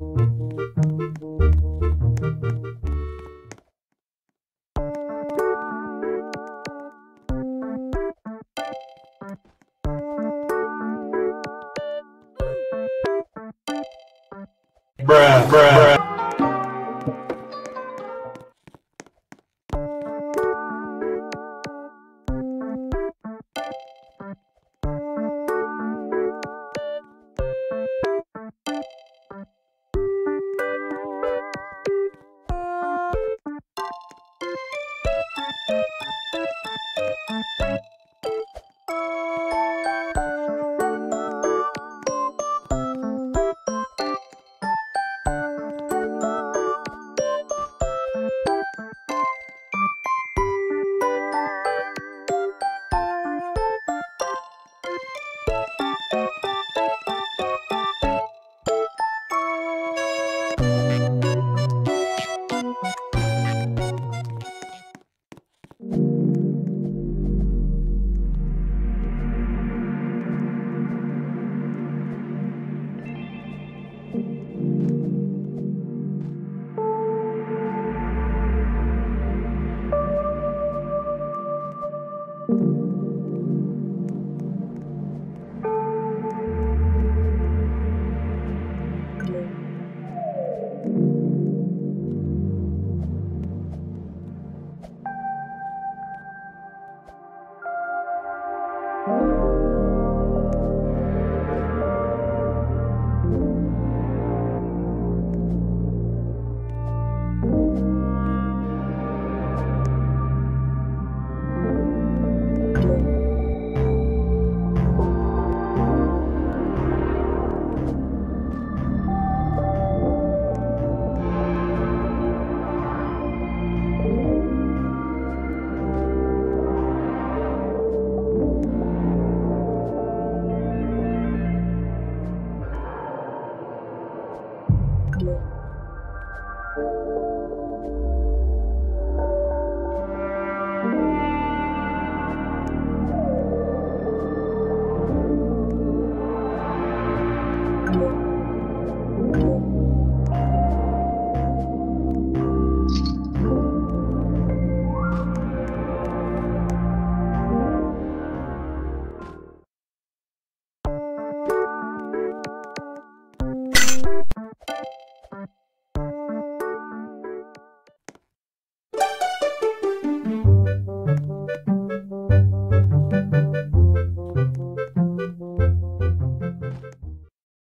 Bruh, bruh. you Thank you.